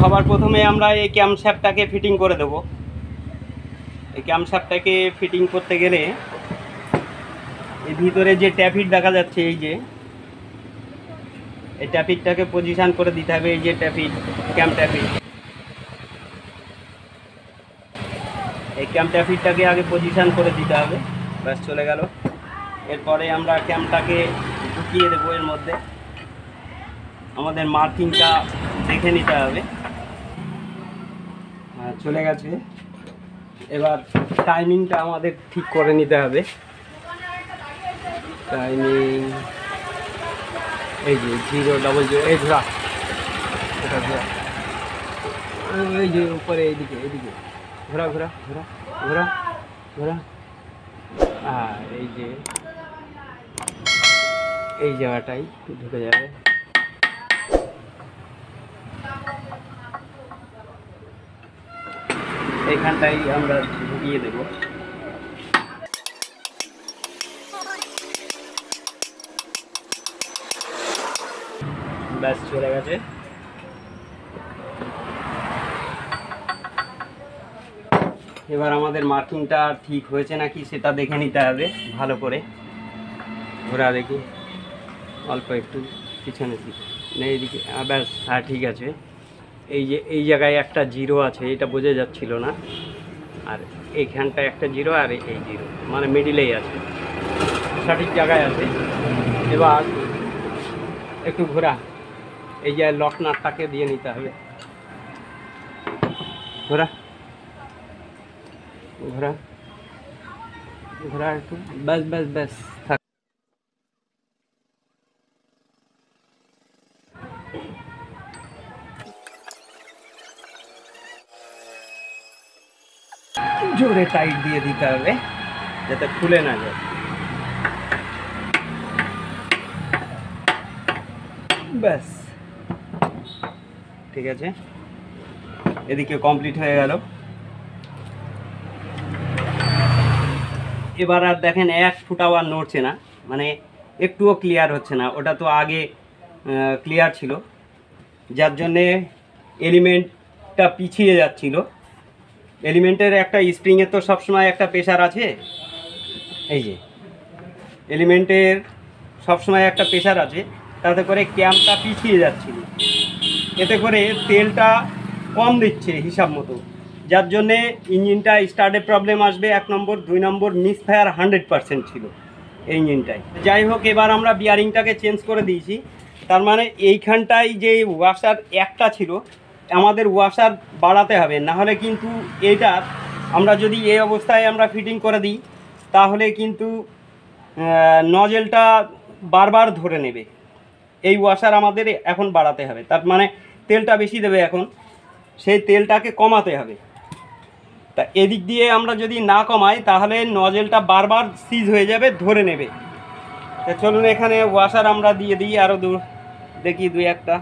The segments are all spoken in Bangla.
সবার প্রথমে আমরা এই ক্যামশ্যাপটাকে ফিটিং করে দেব। এই ক্যামশ্যাপটাকে ফিটিং করতে গেলে এই ভিতরে যে ট্যাপিট দেখা যাচ্ছে, এই যে, এই ট্যাপিটটাকে পজিশান করে দিতে হবে, এই যে ট্যাপিট ক্যাম ট্যাপিট এই ক্যাম ট্যাপিটটাকে আগে পজিশান করে দিতে হবে, ব্যাস চলে গেল। এরপরে আমরা ক্যামটাকে ঢুকিয়ে দেবো এর মধ্যে। আমাদের মার্কিংটা দেখে নিতে হবে। চলে গেছে। এবার টাইমিংটা আমাদের ঠিক করে নিতে হবে। টাইমিং এই যে জিরো ডবল জিরো এই ঘোরা এটা ঘোরা। এই যে উপরে, এইদিকে এইদিকে। ঘোরা ঘোরা ঘোরা ঘোরা ঘোরা। আর এই যে, এই জায়গাটাই ঢুকে যাবে। এইখানটাই আমরা ঢুকিয়ে দেবো। ব্যাস চলে গেছে। এবার আমাদের মার্কিংটা ঠিক হয়েছে নাকি সেটা দেখে নিতে হবে ভালো করে। ঘোরা দেখি অল্প একটু পিছনে দিকে। আহ, ব্যাস হ্যাঁ ঠিক আছে। এই যে, এই জায়গায় একটা জিরো আছে, এটা বোঝা যাচ্ছিল না। আর এইখানটায় একটা জিরো আর এই জিরো মানে মিডিলেই আছে। সঠিক জায়গায় আছে। এবার একটু ঘোরা। এই যে লক নাটটাকে দিয়ে নিতে হবে। ঘোরা। ঘোরা। ঘোরা একটু। ব্যাস ব্যাস ব্যাস, থাক। জোরে টাইট দিয়ে দিতে হবে, যাতে খুলে না যায়। ব্যাস। ঠিক আছে? এদিকে কমপ্লিট হয়ে গেল। এবার আর দেখেন, এক ফুটাও আর নড়ছে না। মানে একটুও ক্লিয়ার হচ্ছে না। ওটা তো আগে ক্লিয়ার ছিল। যার জন্যে এলিমেন্টটা পিছিয়ে যাচ্ছিল। এলিমেন্টের একটা স্প্রিংয়ের তো সবসময় একটা প্রেশার আছে। এই যে এলিমেন্টের সবসময় একটা প্রেশার আছে, তাতে করে ক্যাম্পটা পিছিয়ে যাচ্ছিল। এতে করে তেলটা কম দিচ্ছে হিসাব মতো। যার জন্যে ইঞ্জিনটা স্টার্টে প্রবলেম আসবে এক নম্বর, দুই নম্বর মিস ফায়ার হান্ড্রেড পারসেন্ট ছিল এই ইঞ্জিনটাই যাই হোক, এবার আমরা বিয়ারিংটাকে চেঞ্জ করে দিয়েছি। তার মানে এইখানটায় যে ওয়াশার একটা ছিল আমাদের ওয়াশার বাড়াতে হবে না হলে কিন্তু এইটার আমরা যদি এই অবস্থায় আমরা ফিটিং করে দিই, তাহলে কিন্তু নজেলটা বারবার ধরে নেবে। এই ওয়াশার আমাদের এখন বাড়াতে হবে, তার মানে তেলটা বেশি দেবে এখন, সেই তেলটাকে কমাতে হবে। তা এদিক দিয়ে আমরা যদি না কমাই, তাহলে নজেলটা বারবার সিজ হয়ে যাবে, ধরে নেবে। তা চলুন এখানে ওয়াশার আমরা দিয়ে দিই আরও দূর দেখি দুই একটা।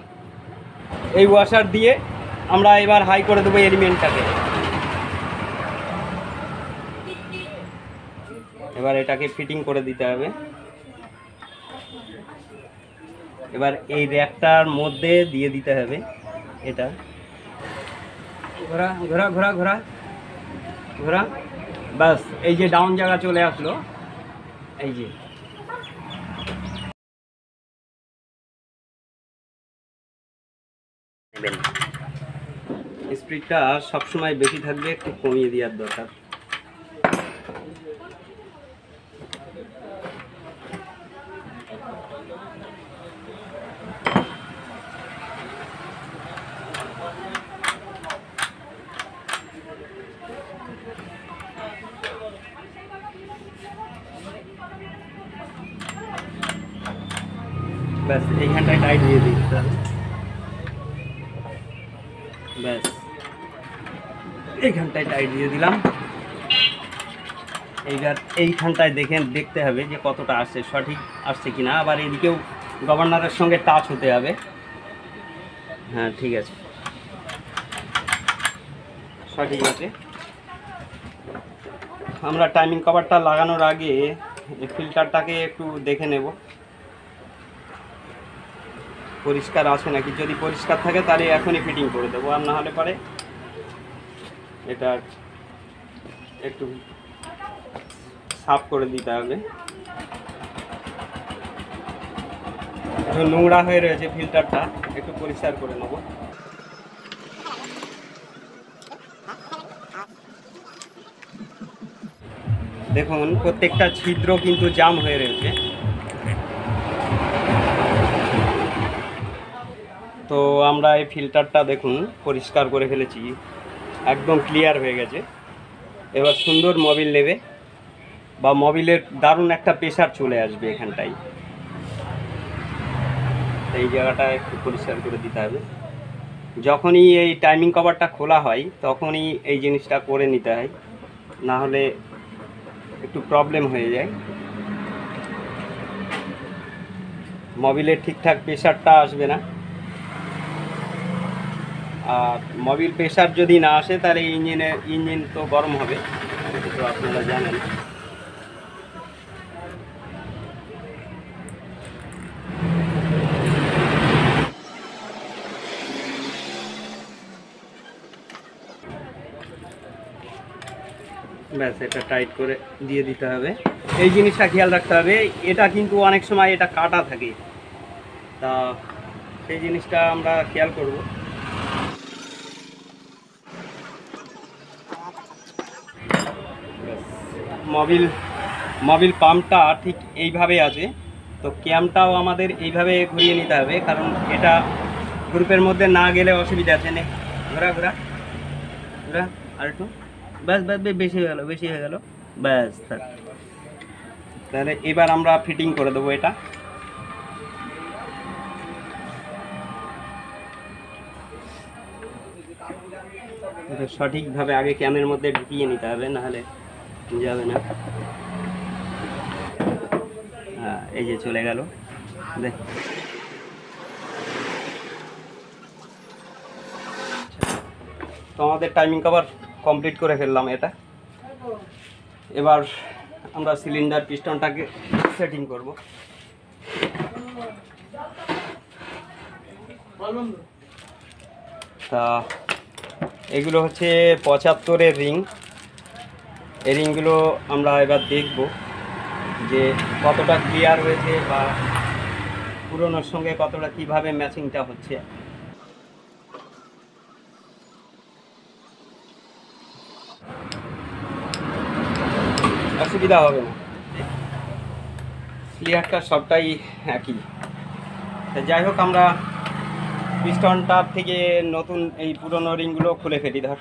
এই ওয়াশার দিয়ে আমরা এবার হাই করে দেবো এলিমেন্টটাকে। এবার এটাকে ফিটিং করে দিতে হবে। এবার এই র্যাকটার মধ্যে দিয়ে দিতে হবে এটা। ঘোরা ঘোরা ঘোরা ঘোরা ঘোরা। বাস, এই যে ডাউন জায়গা চলে আসলো। এই যে। স্পিডটা সবসময় বেশি থাকবে একটু কমিয়ে দেওয়ার দরকার। ব্যাস এইখানটায় টাইট দিয়ে দিই তাহলে। এইখানটায় টাইট দিয়ে দিলাম। এইবার এইখানটায় দেখেন, দেখতে হবে যে কতটা আসছে, সঠিক আসছে কি না আবার এদিকেও গভর্নরের সঙ্গে টাচ হতে হবে। হ্যাঁ ঠিক আছে। সঠিক আছে। আমরা টাইমিং কভারটা লাগানোর আগে ফিল্টারটাকে একটু দেখে নেব। পরিষ্কার আছে নাকি? যদি পরিষ্কার থাকে তাহলে এখনই ফিটিং করে দেবো, আর না হলে পরে এটা একটু সাফ করে দিতে হবে নোংরা হয়ে রয়েছে ফিল্টারটা, একটু পরিষ্কার করে নেব। দেখুন, প্রত্যেকটা ছিদ্র কিন্তু জাম হয়ে রয়েছে। তো আমরা এই ফিল্টারটা দেখুন, পরিষ্কার করে ফেলেছি। একদম ক্লিয়ার হয়ে গেছে। এবার সুন্দর মবিল নেবে বা মবিলের দারুণ একটা প্রেশার চলে আসবে এখানটায়। এই জায়গাটা একটু পরিষ্কার করে দিতে হবে। যখনই এই টাইমিং কভারটা খোলা হয়, তখনই এই জিনিসটা করে নিতে হয়। না হলে একটু প্রবলেম হয়ে যায়। মবিলের ঠিকঠাক প্রেশারটা আসবে না। আর মোবিল প্রেশার যদি না আসে, তাহলে ইঞ্জিনে, ইঞ্জিন তো গরম হবে তো আপনারা জানেন। ব্যাস, এটা টাইট করে দিয়ে দিতে হবে। এই জিনিসটা খেয়াল রাখতে হবে, এটা কিন্তু অনেক সময় এটা কাটা থাকে। তা সেই জিনিসটা আমরা খেয়াল করব। মোবিল, মবিল পাম্পটা ঠিক এইভাবে আছে। তো ক্যামটাও আমাদের এইভাবে ঘুরিয়ে নিতে হবে, কারণ এটা গ্রুপের মধ্যে না গেলে অসুবিধা আছে। নে, ঘোরা ঘোরা। ঘোরা, আর একটু। ব্যাস ব্যাস বেশি হয়ে গেল, বেশি হয়ে গেল। ব্যাস তাহলে এবার আমরা ফিটিং করে দেবো এটা সঠিকভাবে আগে ক্যামের মধ্যে ঢুকিয়ে নিতে হবে, নাহলে যাবে না। হ্যাঁ এই যে চলে গেল। দেখ। তো আমাদের টাইমিং কভার কমপ্লিট করে ফেললাম এটা। এবার আমরা সিলিন্ডার পিস্টনটাকে সেটিং করব। তা, এগুলো হচ্ছে পঁচাত্তরের রিং এই রিংগুলো আমরা এবার দেখব যে কতটা ক্লিয়ার হয়েছে বা পুরোনোর সঙ্গে কতটা কীভাবে ম্যাচিংটা হচ্ছে। অসুবিধা হবে না। ক্লিয়ারটা সবটাই একই। যাই হোক, আমরা পিস্টনটার থেকে নতুন এই পুরনো রিংগুলো খুলে ফেলি ধর।